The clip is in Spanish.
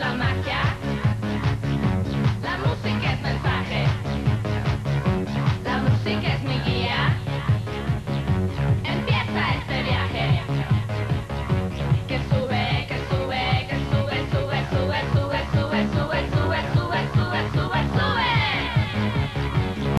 la magia.